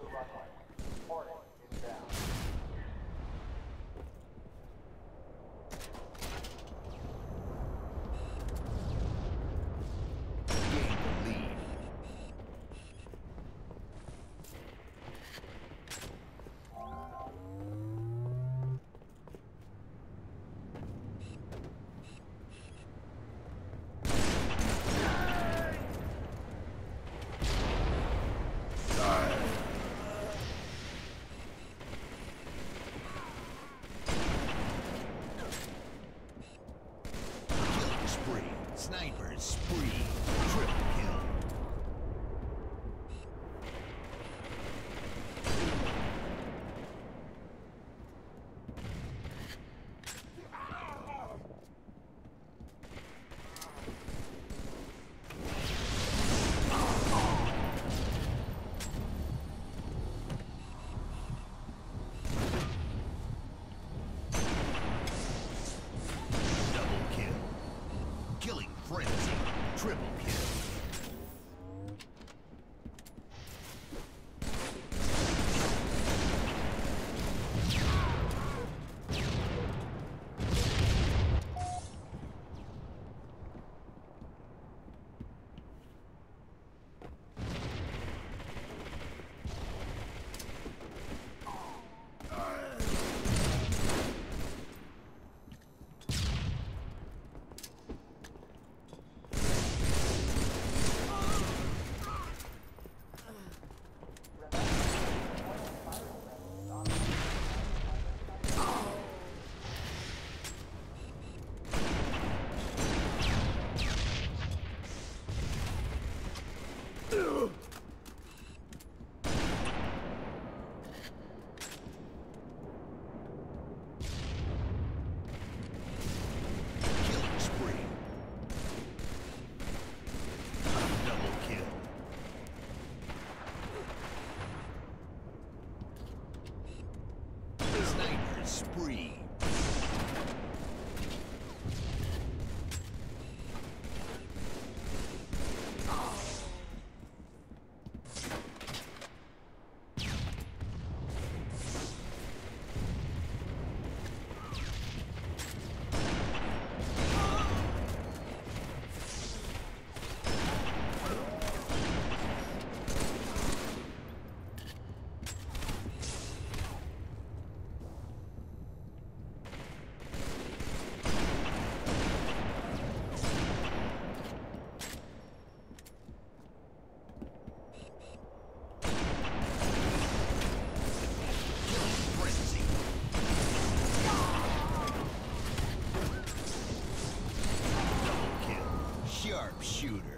the runway. Spree. Triple kill. Double kill. Killing frenzy. Triple kill. Killing spree. Double kill. Sniper spree. Sharpshooter.